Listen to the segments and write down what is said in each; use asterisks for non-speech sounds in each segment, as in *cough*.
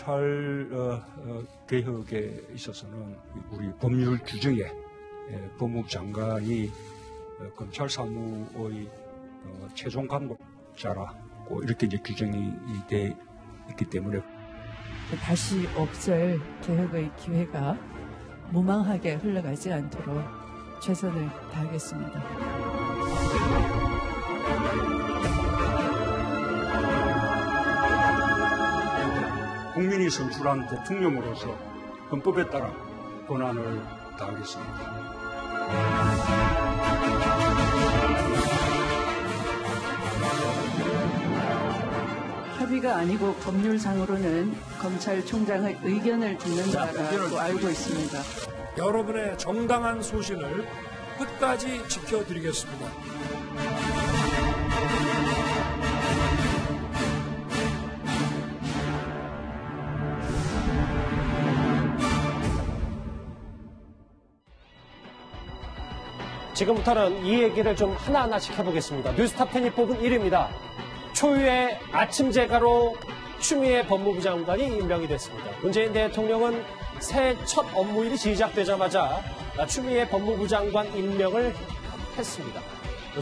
검찰 어, 어, 개혁에 있어서는 우리 법률 규정에 예, 법무부 장관이 어, 검찰 사무의 어, 최종 감독자라고 이렇게 이제 규정이 돼 있기 때문에 다시 없을 개혁의 기회가 무망하게 흘러가지 않도록 최선을 다하겠습니다. 국민이 선출한 대통령으로서 헌법에 따라 권한을 다하겠습니다. 합의가 아니고 법률상으로는 검찰총장의 의견을 듣는다라고 알고 있습니다. 여러분의 정당한 소신을 끝까지 지켜드리겠습니다. 지금부터는 이 얘기를 좀 하나하나씩 해보겠습니다. 뉴스탑 10이 뽑은 1위입니다. 초유의 아침 제가로 추미애 법무부 장관이 임명이 됐습니다. 문재인 대통령은 새해 첫 업무일이 시작되자마자 추미애 법무부 장관 임명을 했습니다.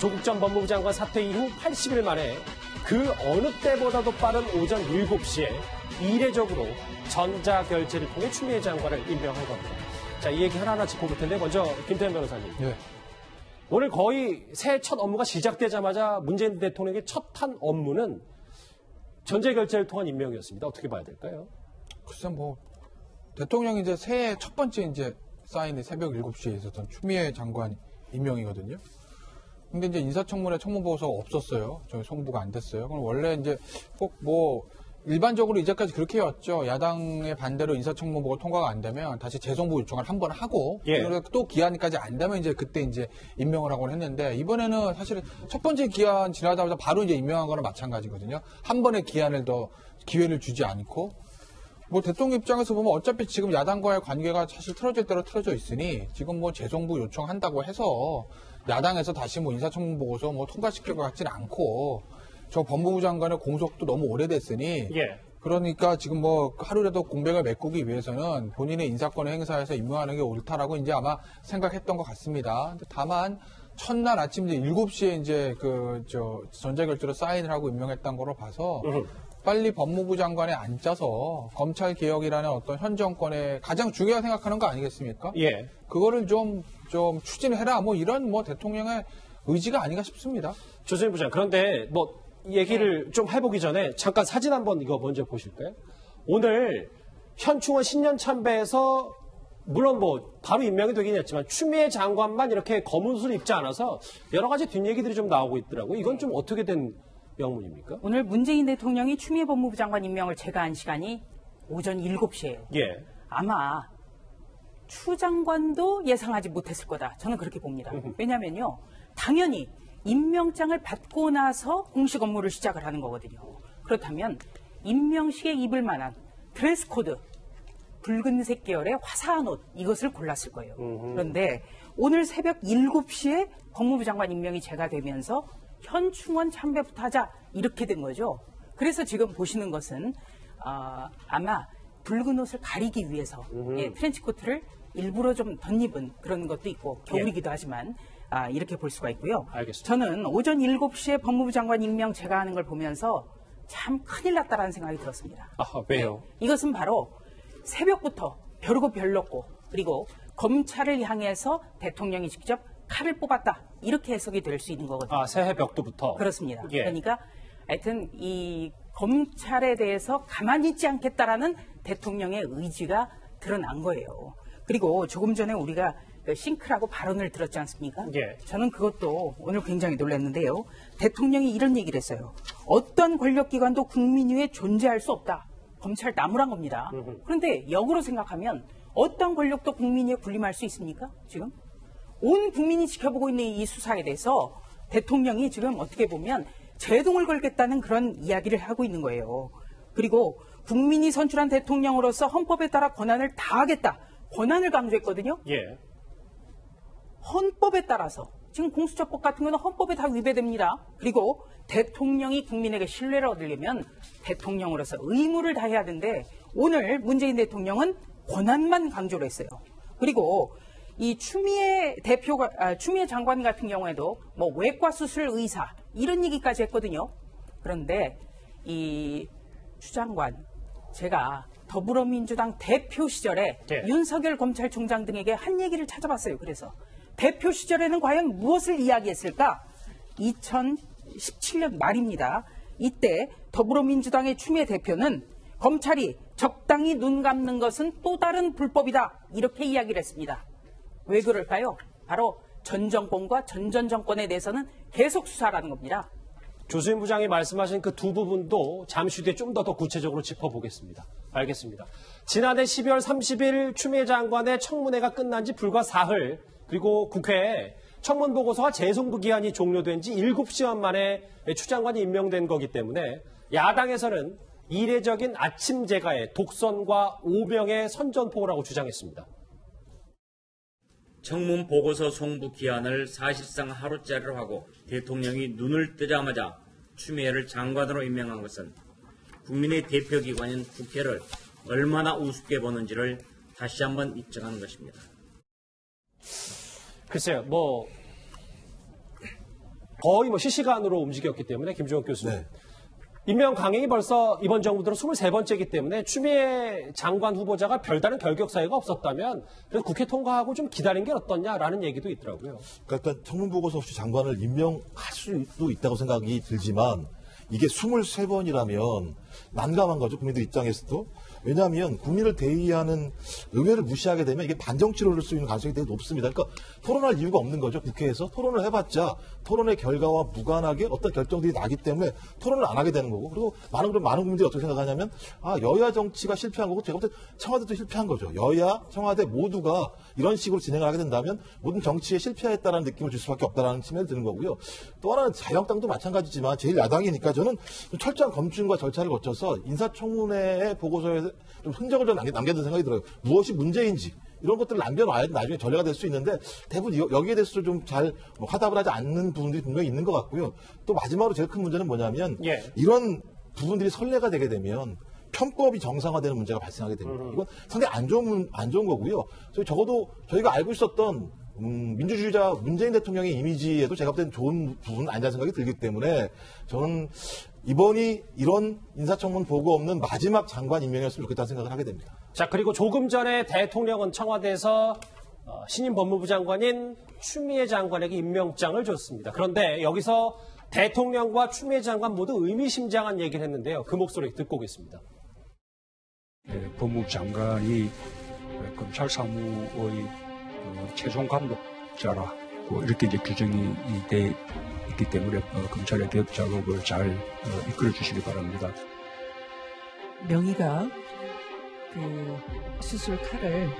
조국 전 법무부 장관 사퇴 이후 80일 만에 그 어느 때보다도 빠른 오전 7시에 이례적으로 전자결제를 통해 추미애 장관을 임명한 겁니다. 자, 이 얘기 하나하나 짚어볼 텐데 먼저 김태현 변호사님. 네. 오늘 거의 새해 첫 업무가 시작되자마자 문재인 대통령의 첫 한 업무는 전자결제를 통한 임명이었습니다. 어떻게 봐야 될까요? 글쎄 뭐 대통령이 이제 새해 첫 번째 이제 사인이 새벽 7시에 있었던 추미애 장관 임명이거든요. 근데 이제 인사청문회 청문보고서가 없었어요. 저희 송부가 안 됐어요. 그럼 원래 이제 꼭뭐 일반적으로 이제까지 그렇게 해왔죠. 야당의 반대로 인사청문보고 통과가 안 되면 다시 재송부 요청을 한 번 하고 예. 또 기한까지 안 되면 이제 그때 이제 임명을 하곤 했는데 이번에는 사실은 첫 번째 기한 지나자마자 바로 이제 임명한 거랑 마찬가지거든요. 한 번의 기한을 더 기회를 주지 않고 뭐 대통령 입장에서 보면 어차피 지금 야당과의 관계가 사실 틀어질 대로 틀어져 있으니 지금 뭐 재정부 요청한다고 해서 야당에서 다시 뭐 인사청문 보고서 뭐 통과시킬 것 같지는 않고 저 법무부 장관의 공석도 너무 오래됐으니 예. 그러니까 지금 뭐 하루라도 공백을 메꾸기 위해서는 본인의 인사권을 행사해서 임명하는 게 옳다라고 이제 아마 생각했던 것 같습니다. 다만 첫날 아침 이제 7시에 이제 그 저 전자결제로 사인을 하고 임명했던 거로 봐서 빨리 법무부 장관에 앉아서 검찰 개혁이라는 어떤 현 정권의 가장 중요하게 생각하는 거 아니겠습니까? 예. 그거를 좀, 좀 추진해라. 뭐 이런 뭐 대통령의 의지가 아닌가 싶습니다. 조선일 부장. 그런데 뭐 얘기를 좀 해보기 전에 잠깐 사진 한번 이거 먼저 보실까요? 오늘 현충원 신년 참배에서 물론 뭐 바로 임명이 되긴 했지만 추미애 장관만 이렇게 검은 옷을 입지 않아서 여러 가지 뒷얘기들이 좀 나오고 있더라고요. 이건 좀 어떻게 된 명문입니까? 오늘 문재인 대통령이 추미애 법무부 장관 임명을 제거한 시간이 오전 7시예요. 예. 아마 추 장관도 예상하지 못했을 거다. 저는 그렇게 봅니다. 왜냐면요. 당연히 임명장을 받고 나서 공식 업무를 시작을 하는 거거든요. 그렇다면 임명식에 입을 만한 드레스 코드 붉은색 계열의 화사한 옷 이것을 골랐을 거예요. 그런데 오늘 새벽 7시에 법무부 장관 임명이 재가 되면서 현충원 참배부터 하자 이렇게 된 거죠. 그래서 지금 보시는 것은 아, 아마 붉은 옷을 가리기 위해서 예, 트렌치 코트를 일부러 좀 덧입은 그런 것도 있고 겨울이기도 하지만 아, 이렇게 볼 수가 있고요. 알겠습니다. 저는 오전 7시에 법무부 장관 임명 재가 하는 걸 보면서 참 큰일 났다라는 생각이 들었습니다. 아, 왜요? 이것은 바로 새벽부터 벼르고 별렀고 그리고 검찰을 향해서 대통령이 직접 칼을 뽑았다 이렇게 해석이 될 수 있는 거거든요. 아, 새해 벽도부터. 그렇습니다. 예. 그러니까 하여튼 이 검찰에 대해서 가만히 있지 않겠다라는 대통령의 의지가 드러난 거예요. 그리고 조금 전에 우리가 그 싱크라고 발언을 들었지 않습니까? 예. 저는 그것도 오늘 굉장히 놀랐는데요. 대통령이 이런 얘기를 했어요. 어떤 권력기관도 국민 위에 존재할 수 없다. 검찰 나무란 겁니다. 그런데 역으로 생각하면 어떤 권력도 국민 위에 군림할 수 있습니까? 지금? 온 국민이 지켜보고 있는 이 수사에 대해서 대통령이 지금 어떻게 보면 제동을 걸겠다는 그런 이야기를 하고 있는 거예요. 그리고 국민이 선출한 대통령으로서 헌법에 따라 권한을 다하겠다. 권한을 강조했거든요. 예. 헌법에 따라서 지금 공수처법 같은 거는 헌법에 다 위배됩니다. 그리고 대통령이 국민에게 신뢰를 얻으려면 대통령으로서 의무를 다해야 하는데 오늘 문재인 대통령은 권한만 강조를 했어요. 그리고 이 추미애 대표가 아, 추미애 장관 같은 경우에도 뭐 외과 수술 의사 이런 얘기까지 했거든요. 그런데 이 추 장관 제가 더불어민주당 대표 시절에 네. 윤석열 검찰총장 등에게 한 얘기를 찾아봤어요. 그래서 대표 시절에는 과연 무엇을 이야기했을까? 2017년 말입니다. 이때 더불어민주당의 추미애 대표는 검찰이 적당히 눈 감는 것은 또 다른 불법이다. 이렇게 이야기를 했습니다. 왜 그럴까요? 바로 전 정권과 전전 정권에 대해서는 계속 수사라는 겁니다. 조수인 부장이 말씀하신 그 두 부분도 잠시 뒤에 좀 더 더 구체적으로 짚어보겠습니다. 알겠습니다. 지난해 12월 30일 추미애 장관의 청문회가 끝난 지 불과 사흘, 그리고 국회에 청문 보고서와 재송부 기한이 종료된 지 7시간 만에 추 장관이 임명된 거기 때문에 야당에서는 이례적인 아침 제가의 독선과 오병의 선전포고라고 주장했습니다. 청문 보고서 송부 기한을 사실상 하루짜리로 하고 대통령이 눈을 뜨자마자 추미애를 장관으로 임명한 것은 국민의 대표 기관인 국회를 얼마나 우습게 보는지를 다시 한번 입증하는 것입니다. 글쎄요, 뭐 거의 뭐 실시간으로 움직였기 때문에 김종욱 교수님. 네. 임명 강행이 벌써 이번 정부 들어 23번째이기 때문에 추미애 장관 후보자가 별다른 결격 사유가 없었다면 그래서 국회 통과하고 좀 기다린 게 어떻냐라는 얘기도 있더라고요. 그러니까 일단 청문 보고서 없이 장관을 임명할 수도 있다고 생각이 들지만 이게 23번이라면 난감한 거죠 국민들 입장에서도 왜냐하면 국민을 대의하는 의회를 무시하게 되면 이게 반정치로 흘릴 수 있는 가능성이 되게 높습니다. 그러니까 토론할 이유가 없는 거죠 국회에서 토론을 해봤자 토론의 결과와 무관하게 어떤 결정들이 나기 때문에 토론을 안 하게 되는 거고 그리고 많은 그런 많은 국민들이 어떻게 생각하냐면 아 여야 정치가 실패한 거고 제가 볼 때 청와대도 실패한 거죠. 여야 청와대 모두가 이런 식으로 진행을 하게 된다면 모든 정치에 실패했다는 느낌을 줄 수밖에 없다는 측면이 드는 거고요. 또 하나는 자유한국당도 마찬가지지만 제일 야당이니까 저는 좀 철저한 검증과 절차를 거쳐 서 인사청문회의 보고서에 좀 흔적을 좀 남겨, 남겨둔 생각이 들어요. 무엇이 문제인지 이런 것들을 남겨놔야 나중에 전례가 될 수 있는데 대부분 여- 여기에 대해서 좀잘 뭐 화답을 하지 않는 부분들이 분명히 있는 것 같고요. 또 마지막으로 제일 큰 문제는 뭐냐면 예. 이런 부분들이 선례가 되게 되면 편법이 정상화되는 문제가 발생하게 됩니다. 이건 상당히 안 좋은 문- 안 좋은 거고요. 저희 적어도 저희가 알고 있었던 음, 민주주의자 문재인 대통령의 이미지에도 제가 볼 때는 좋은 부분은 아니라는 생각이 들기 때문에 저는 이번이 이런 인사청문 보고 없는 마지막 장관 임명이었으면 좋겠다는 생각을 하게 됩니다. 자, 그리고 조금 전에 대통령은 청와대에서 어, 신임 법무부 장관인 추미애 장관에게 임명장을 줬습니다. 그런데 여기서 대통령과 추미애 장관 모두 의미심장한 얘기를 했는데요. 그 목소리 듣고 오겠습니다. 예, 법무부 장관이 어, 검찰 사무의 어, 최종 감독자라고 이렇게 이제 규정이 이돼 있기 때문에 어, 검찰의 개혁 작업을 잘 어, 이끌어 주시기 바랍니다. 명의가 그 수술 칼을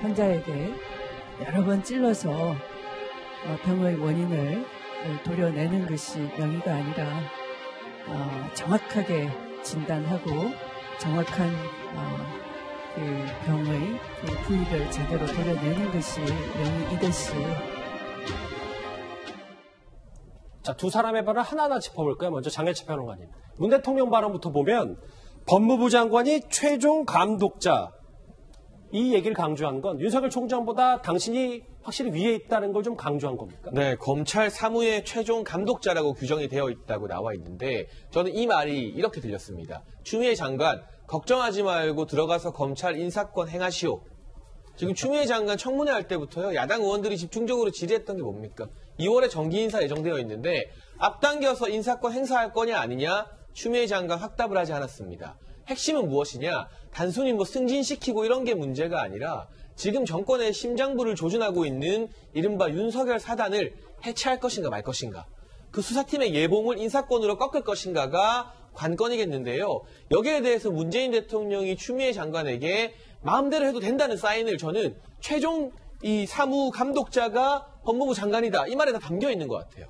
환자에게 여러 번 찔러서 어, 병의 원인을 어, 도려내는 것이 명의가 아니라 어, 정확하게 진단하고 정확한 어, 그 병의 그 부위를 제대로 도려내는 것이 명의이듯이 자, 두 사람의 발언 하나하나 짚어볼까요? 먼저 장혜철 평론가님. 문 대통령 발언부터 보면 법무부 장관이 최종 감독자 이 얘기를 강조한 건 윤석열 총장보다 당신이 확실히 위에 있다는 걸 좀 강조한 겁니까? 네, 검찰 사무의 최종 감독자라고 규정이 되어 있다고 나와 있는데 저는 이 말이 이렇게 들렸습니다. 추미애 장관 걱정하지 말고 들어가서 검찰 인사권 행하시오. 지금 추미애 장관 청문회 할 때부터요 야당 의원들이 집중적으로 질의했던 게 뭡니까? 2월에 정기 인사 예정되어 있는데 앞당겨서 인사권 행사할 거냐 아니냐 추미애 장관 확답을 하지 않았습니다. 핵심은 무엇이냐? 단순히 뭐 승진시키고 이런 게 문제가 아니라 지금 정권의 심장부를 조준하고 있는 이른바 윤석열 사단을 해체할 것인가 말 것인가. 그 수사팀의 예봉을 인사권으로 꺾을 것인가가 관건이겠는데요. 여기에 대해서 문재인 대통령이 추미애 장관에게 마음대로 해도 된다는 사인을 저는 최종 이 사무 감독자가 법무부 장관이다. 이 말에 다 담겨 있는 것 같아요.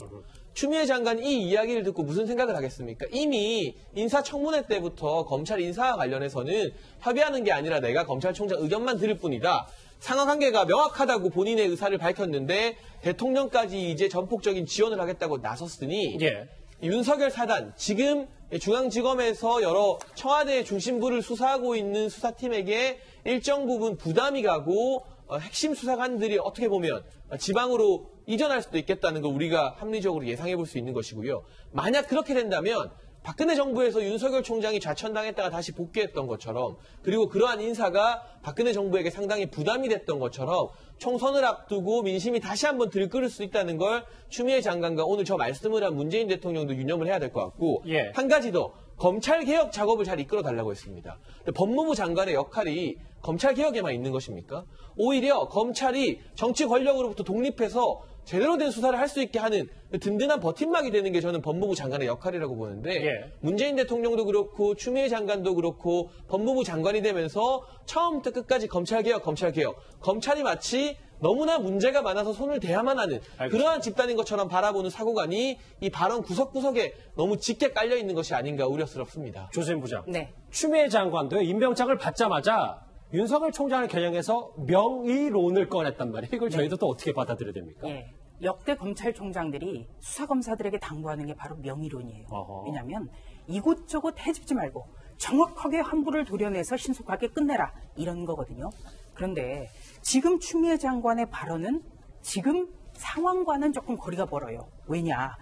추미애 장관 이 이야기를 듣고 무슨 생각을 하겠습니까? 이미 인사청문회 때부터 검찰 인사와 관련해서는 협의하는 게 아니라 내가 검찰총장 의견만 들을 뿐이다. 상하관계가 명확하다고 본인의 의사를 밝혔는데 대통령까지 이제 전폭적인 지원을 하겠다고 나섰으니 예. 윤석열 사단 지금 중앙지검에서 여러 청와대의 중심부를 수사하고 있는 수사팀에게 일정 부분 부담이 가고 어, 핵심 수사관들이 어떻게 보면 지방으로 이전할 수도 있겠다는 걸 우리가 합리적으로 예상해 볼 수 있는 것이고요. 만약 그렇게 된다면 박근혜 정부에서 윤석열 총장이 좌천당했다가 다시 복귀했던 것처럼 그리고 그러한 인사가 박근혜 정부에게 상당히 부담이 됐던 것처럼 총선을 앞두고 민심이 다시 한번 들끓을 수 있다는 걸 추미애 장관과 오늘 저 말씀을 한 문재인 대통령도 유념을 해야 될 것 같고 예. 한 가지 더 검찰 개혁 작업을 잘 이끌어 달라고 했습니다. 법무부 장관의 역할이 검찰 개혁에만 있는 것입니까? 오히려 검찰이 정치 권력으로부터 독립해서 제대로 된 수사를 할 수 있게 하는 든든한 버팀막이 되는 게 저는 법무부 장관의 역할이라고 보는데 예. 문재인 대통령도 그렇고 추미애 장관도 그렇고 법무부 장관이 되면서 처음부터 끝까지 검찰 개혁, 검찰 개혁, 검찰이 마치 너무나 문제가 많아서 손을 대야만 하는 그러한 집단인 것처럼 바라보는 사고관이 이 발언 구석구석에 너무 짙게 깔려 있는 것이 아닌가 우려스럽습니다. 조세현 부장. 네. 추미애 장관도 임명장을 받자마자 윤석열 총장을 겨냥해서 명의론을 꺼냈단 말이에요. 이걸 저희도 또 어떻게 받아들여야 됩니까? 예. 역대 검찰총장들이 수사검사들에게 당부하는 게 바로 명의론이에요. 어허. 왜냐하면 이곳저곳 해집지 말고 정확하게 환부를 도려내서 신속하게 끝내라 이런 거거든요. 그런데 지금 추미애 장관의 발언은 지금 상황과는 조금 거리가 멀어요. 왜냐?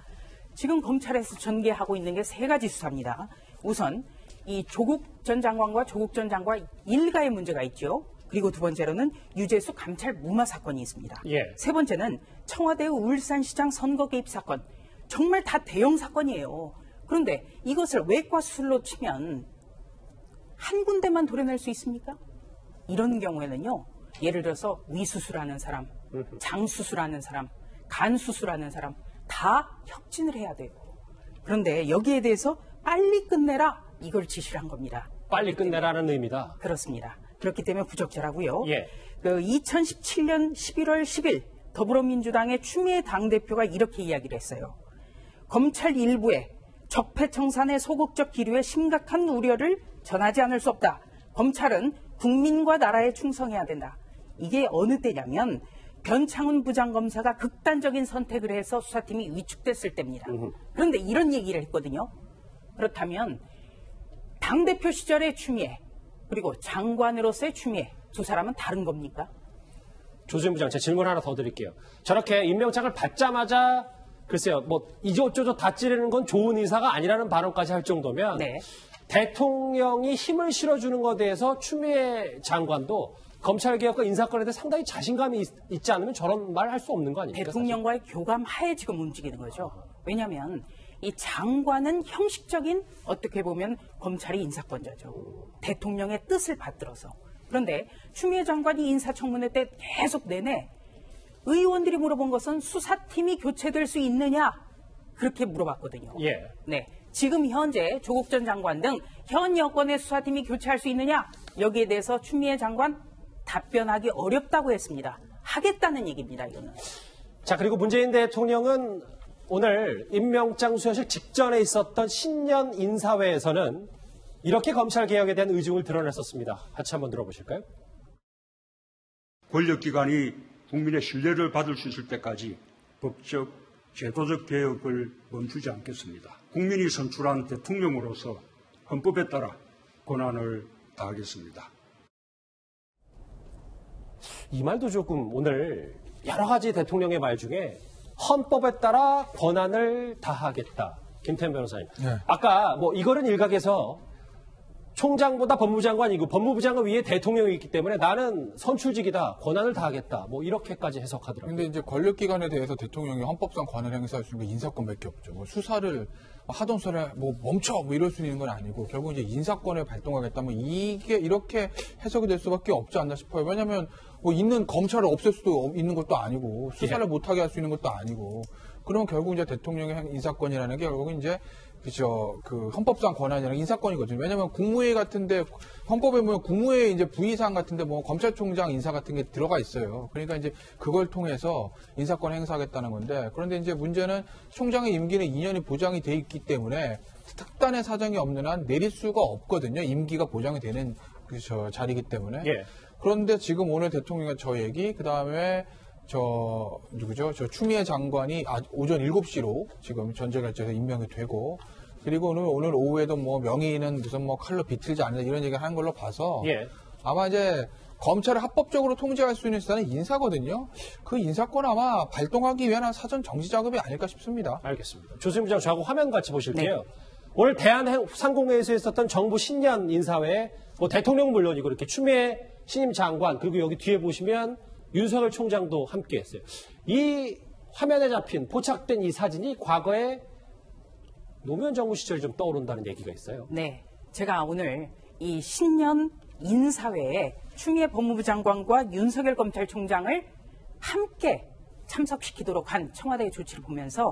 지금 검찰에서 전개하고 있는 게 세 가지 수사입니다. 우선 이 조국 전 장관과 조국 전 장관 일가의 문제가 있죠. 그리고 두 번째로는 유재수 감찰 무마 사건이 있습니다. 예. 세 번째는 청와대 울산시장 선거 개입 사건. 정말 다 대형 사건이에요. 그런데 이것을 외과 수술로 치면 한 군데만 도려낼 수 있습니까? 이런 경우에는요. 예를 들어서 위수술하는 사람, 장수술하는 사람, 간수술하는 사람 다 혁진을 해야 돼요. 그런데 여기에 대해서 빨리 끝내라 이걸 지시를 한 겁니다. 빨리 끝내라는 의미다. 그렇습니다. 그렇기 때문에 부적절하고요. 예. 그 2017년 11월 10일 더불어민주당의 추미애 당대표가 이렇게 이야기를 했어요. 검찰 일부에 적폐청산의 소극적 기류에 심각한 우려를 전하지 않을 수 없다. 검찰은 국민과 나라에 충성해야 된다. 이게 어느 때냐면 변창훈 부장검사가 극단적인 선택을 해서 수사팀이 위축됐을 때입니다. 그런데 이런 얘기를 했거든요. 그렇다면 당대표 시절의 추미애 그리고 장관으로서의 추미애 두 사람은 다른 겁니까? 조세현 부장, 제가 질문 하나 더 드릴게요. 저렇게 임명장을 받자마자 글쎄요, 뭐 이조저조 다 찌르는 건 좋은 인사가 아니라는 발언까지 할 정도면 네. 대통령이 힘을 실어주는 것에 대해서 추미애 장관도 검찰 개혁과 인사권에 대해 상당히 자신감이 있, 지 않으면 저런 말 할 수 없는 거 아닙니까? 대통령과의 교감 하에 지금 움직이는 거죠. 왜냐하면 이 장관은 형식적인 어떻게 보면 검찰이 인사권자죠. 대통령의 뜻을 받들어서. 그런데 추미애 장관이 인사청문회 때 계속 내내 의원들이 물어본 것은 수사팀이 교체될 수 있느냐 그렇게 물어봤거든요. 예. 네. 지금 현재 조국 전 장관 등 현 여권의 수사팀이 교체할 수 있느냐 여기에 대해서 추미애 장관 답변하기 어렵다고 했습니다. 하겠다는 얘기입니다. 이거는. 자, 그리고 문재인 대통령은 오늘 임명장 수여식 직전에 있었던 신년 인사회에서는 이렇게 검찰 개혁에 대한 의중을 드러냈었습니다. 같이 한번 들어보실까요? 권력기관이 국민의 신뢰를 받을 수 있을 때까지 법적, 제도적 개혁을 멈추지 않겠습니다. 국민이 선출한 대통령으로서 헌법에 따라 권한을 다하겠습니다. 이 말도 조금 오늘 여러 가지 대통령의 말 중에 헌법에 따라 권한을 다하겠다. 김태현 변호사님. 네. 아까 뭐 이거는 일각에서 총장보다 법무부 장관이고 법무부 장관 위에 대통령이 있기 때문에 나는 선출직이다. 권한을 다하겠다. 뭐 이렇게까지 해석하더라고요. 근데 이제 권력기관에 대해서 대통령이 헌법상 권한을 행사할 수 있는 게 인사권밖에 없죠. 뭐 수사를 하던 소리 뭐 멈춰 뭐 이럴 수 있는 건 아니고 결국 이제 인사권을 발동하겠다. 뭐 이게 이렇게 해석이 될 수밖에 없지 않나 싶어요. 왜냐하면 뭐 있는 검찰을 없앨 수도 있는 것도 아니고 수사를 못하게 할 수 있는 것도 아니고 그러면 결국 이제 대통령의 행- 인사권이라는 게 결국 이제 그죠 그 헌법상 권한이랑 인사권이거든요. 왜냐하면 국무회의 같은데 헌법에 보면 국무회의 이제 부의사항 같은데 뭐 검찰총장 인사 같은 게 들어가 있어요. 그러니까 이제 그걸 통해서 인사권 행사하겠다는 건데 그런데 이제 문제는 총장의 임기는 2년이 보장이 돼 있기 때문에 특단의 사정이 없는 한 내릴 수가 없거든요. 임기가 보장이 되는 그저 자리이기 때문에. 예. 그런데 지금 오늘 대통령의 저 얘기, 그 다음에 저 누구죠? 저 추미애 장관이 아- 오전 7시로 지금 전제결제에서 임명이 되고 그리고 오늘, 오늘 오후에도 뭐 명의는 무슨 뭐 칼로 비틀지 않는다 이런 얘기를 하는 걸로 봐서 예. 아마 이제 검찰을 합법적으로 통제할 수 있는 수단은 인사거든요. 그 인사권 아마 발동하기 위한 사전 정지 작업이 아닐까 싶습니다. 알겠습니다. 조수임 부장 저하고 화면 같이 보실게요. 오늘 대한상공회에서 있었던 정부 신년 인사회에 뭐 대통령 물론이고 이렇게 추미애 신임 장관 그리고 여기 뒤에 보시면 윤석열 총장도 함께 했어요. 이 화면에 잡힌 포착된 이 사진이 과거에 노무현 정부 시절 좀 떠오른다는 얘기가 있어요. 네. 제가 오늘 이 신년 인사회에 추미애 법무부 장관과 윤석열 검찰총장을 함께 참석시키도록 한 청와대의 조치를 보면서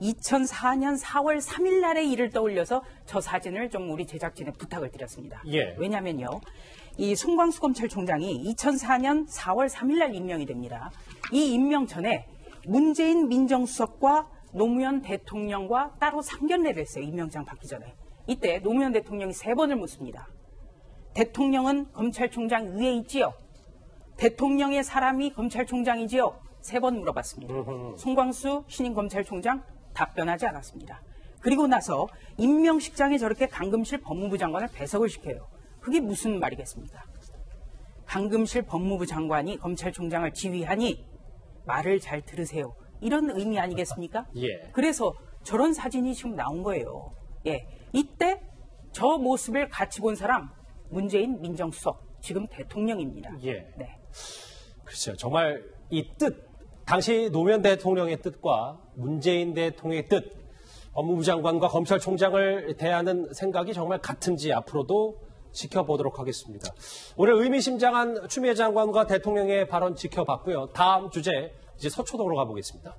2004년 4월 3일 날의 일을 떠올려서 저 사진을 좀 우리 제작진에 부탁을 드렸습니다. 예. 왜냐면요. 이 송광수 검찰총장이 2004년 4월 3일 날 임명이 됩니다. 이 임명 전에 문재인 민정수석과 노무현 대통령과 따로 상견례를 했어요. 임명장 받기 전에. 이때 노무현 대통령이 세 번을 묻습니다. 대통령은 검찰총장 위에 있지요? 대통령의 사람이 검찰총장이지요? 세 번 물어봤습니다. 송광수 신임 검찰총장 답변하지 않았습니다. 그리고 나서 임명식장에 저렇게 강금실 법무부 장관을 배석을 시켜요. 그게 무슨 말이겠습니까? 강금실 법무부 장관이 검찰총장을 지휘하니 말을 잘 들으세요. 이런 의미 아니겠습니까? *laughs* 예. 그래서 저런 사진이 지금 나온 거예요. 예. 이때 저 모습을 같이 본 사람 문재인 민정수석 지금 대통령입니다. 예. 네. 글쎄요. 정말 이 뜻, 당시 노무현 대통령의 뜻과 문재인 대통령의 뜻, 법무부 장관과 검찰총장을 대하는 생각이 정말 같은지 앞으로도 지켜보도록 하겠습니다. 오늘 의미심장한 추미애 장관과 대통령의 발언 지켜봤고요. 다음 주제 이제 서초동으로 가보겠습니다.